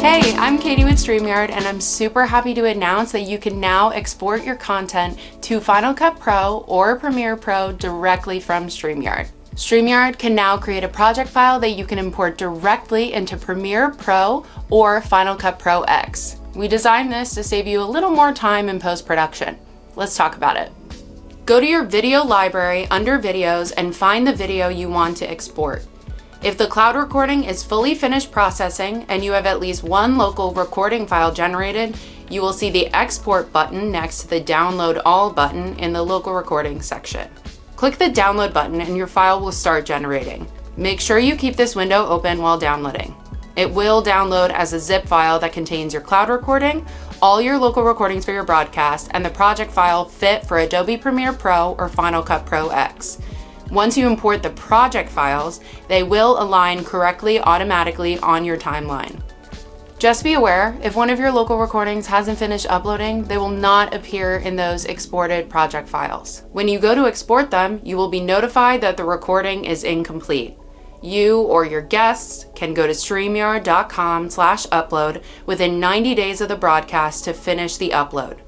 Hey, I'm Katie with StreamYard and I'm super happy to announce that you can now export your content to Final Cut Pro or Premiere Pro directly from StreamYard. StreamYard can now create a project file that you can import directly into Premiere Pro or Final Cut Pro X. We designed this to save you a little more time in post-production. Let's talk about it. Go to your video library under videos and find the video you want to export. If the cloud recording is fully finished processing and you have at least one local recording file generated, you will see the export button next to the download all button in the local recording section. Click the download button and your file will start generating. Make sure you keep this window open while downloading. It will download as a zip file that contains your cloud recording, all your local recordings for your broadcast, and the project file fit for Adobe Premiere Pro or Final Cut Pro X. Once you import the project files, they will align correctly automatically on your timeline. Just be aware, if one of your local recordings hasn't finished uploading, they will not appear in those exported project files. When you go to export them, you will be notified that the recording is incomplete. You or your guests can go to streamyard.com slash upload within 90 days of the broadcast to finish the upload.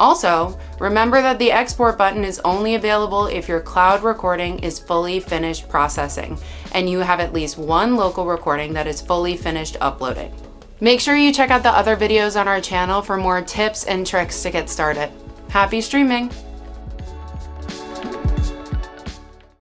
Also, remember that the export button is only available if your cloud recording is fully finished processing and you have at least one local recording that is fully finished uploading. Make sure you check out the other videos on our channel for more tips and tricks to get started. Happy streaming!